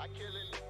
I kill it.